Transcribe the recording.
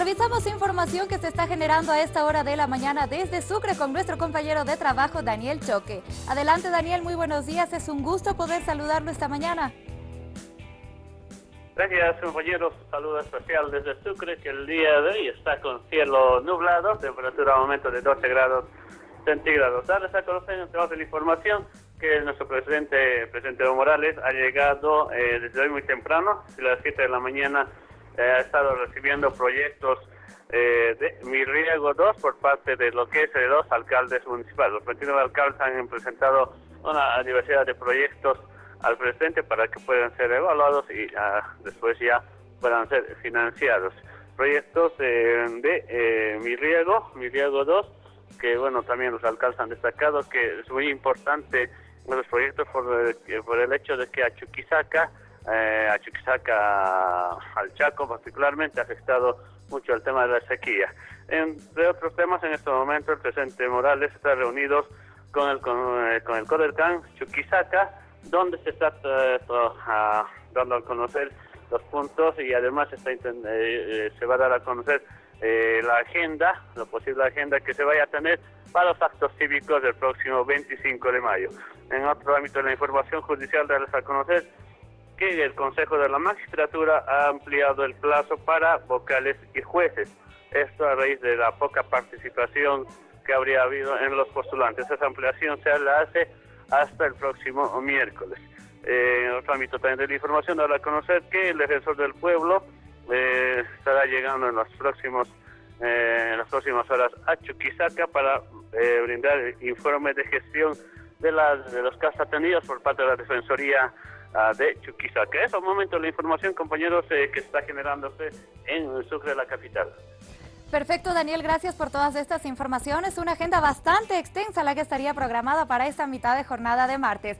Revisamos información que se está generando a esta hora de la mañana desde Sucre con nuestro compañero de trabajo Daniel Choque. Adelante Daniel, muy buenos días, es un gusto poder saludarlo esta mañana. Gracias compañeros, saludo especial desde Sucre que el día de hoy está con cielo nublado, temperatura aumento de 12 grados centígrados. Darles a conocer entre la información que nuestro presidente, presidente Evo Morales, ha llegado eh, desde hoy muy temprano, a las 7 de la mañana, ha estado recibiendo proyectos eh, de Mi Riego 2 por parte de lo que es de dos alcaldes municipales. Los 29 alcaldes han presentado una diversidad de proyectos al presidente para que puedan ser evaluados y ah, después ya puedan ser financiados. Proyectos de Mi Riego, Mi Riego 2, que bueno, también los alcaldes han destacado que es muy importante los proyectos el, por el hecho de que a Chuquisaca, eh, a Chuquisaca, al Chaco particularmente, ha afectado mucho el tema de la sequía. Entre otros temas, en este momento el presidente Morales está reunido con el, con, eh, el Codercan Chuquisaca, donde se está eh, dando a conocer los puntos y además está, eh, se va a dar a conocer la agenda, la posible agenda que se vaya a tener para los actos cívicos del próximo 25 de mayo. En otro ámbito de la información judicial, darles a conocer que el Consejo de la Magistratura ha ampliado el plazo para vocales y jueces. Esto a raíz de la poca participación que habría habido en los postulantes. Esa ampliación se la hace hasta el próximo miércoles. Eh, en otro ámbito también de la información, darle a conocer que el defensor del pueblo eh, estará llegando en los próximos eh, en las próximas horas a Chuquisaca para eh, brindar informes de gestión de, las, de los casos atendidos por parte de la Defensoría uh, de Chuquisaca. Es un momento la información, compañeros, eh, que está generándose en Sucre la capital. Perfecto, Daniel, gracias por todas estas informaciones. Una agenda bastante extensa la que estaría programada para esta mitad de jornada de martes.